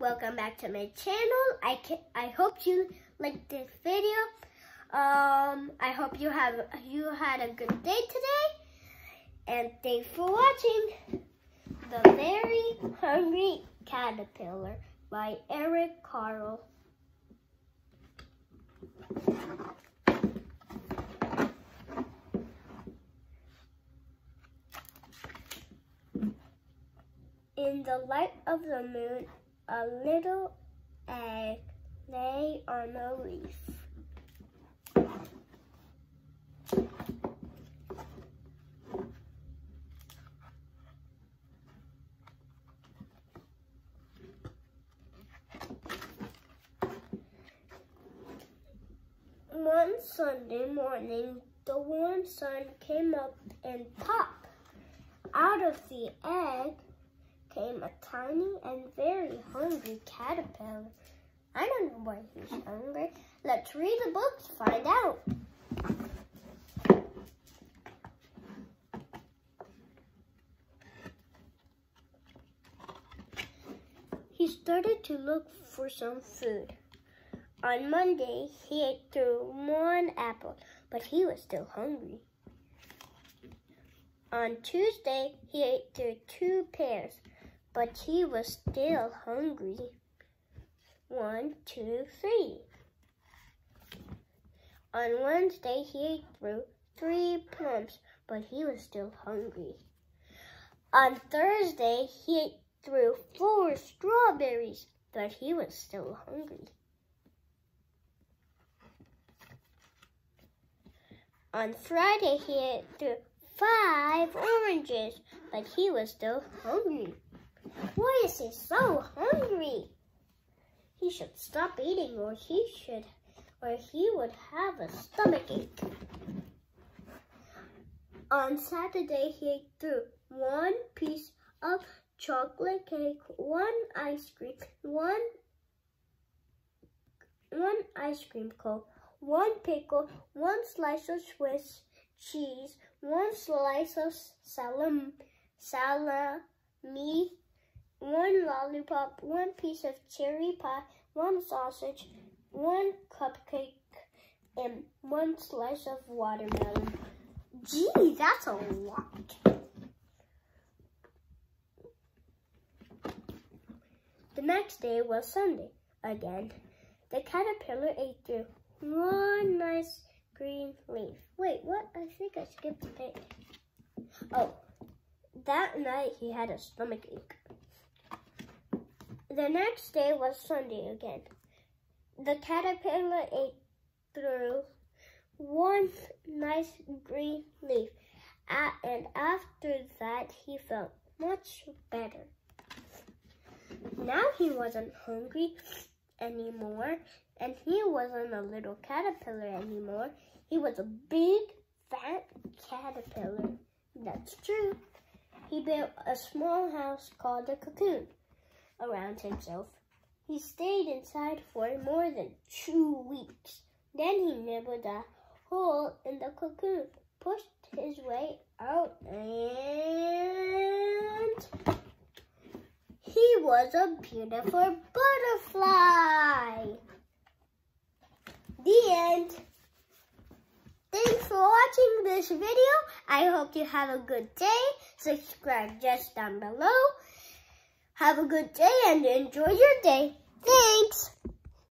welcome back to my channel. I can, I hope you liked this video. Um, I hope you have you had a good day today. And thanks for watching The Very Hungry Caterpillar by Eric Carle. In the light of the moon, a little egg lay on a leaf. One Sunday morning, the warm sun came up and pop! Out of the egg came a tiny and very hungry caterpillar. I don't know why he's hungry. Let's read the book to find out. He started to look for some food. On Monday, he ate through one apple, but he was still hungry. On Tuesday, he ate through two pears, but he was still hungry. One, two, three. On Wednesday, he ate through three plums, but he was still hungry. On Thursday, he through four strawberries, but he was still hungry. On Friday, he ate through five oranges, but he was still hungry. Why is he so hungry? He should stop eating or he should or he would have a stomach ache. On Saturday he ate through one piece of chocolate cake, one ice cream, one one ice cream cone, one pickle, one slice of Swiss cheese, one slice of salam, salami, one lollipop, one piece of cherry pie, one sausage, one cupcake, and one slice of watermelon. Gee, that's a lot. The next day was Sunday again. The caterpillar ate through one nice green leaf. Wait, what? I think I skipped a page. Oh, that night he had a stomach ache. The next day was Sunday again. The caterpillar ate through one nice green leaf, and after that he felt much better. Now he wasn't hungry anymore, and he wasn't a little caterpillar anymore. He was a big, fat caterpillar. That's true. He built a small house called a cocoon around himself. He stayed inside for more than two weeks. Then he nibbled a hole in the cocoon, pushed his way out, and he was a beautiful butterfly. The end. Thanks for watching this video. I hope you have a good day. Subscribe just down below. Have a good day and enjoy your day. Thanks.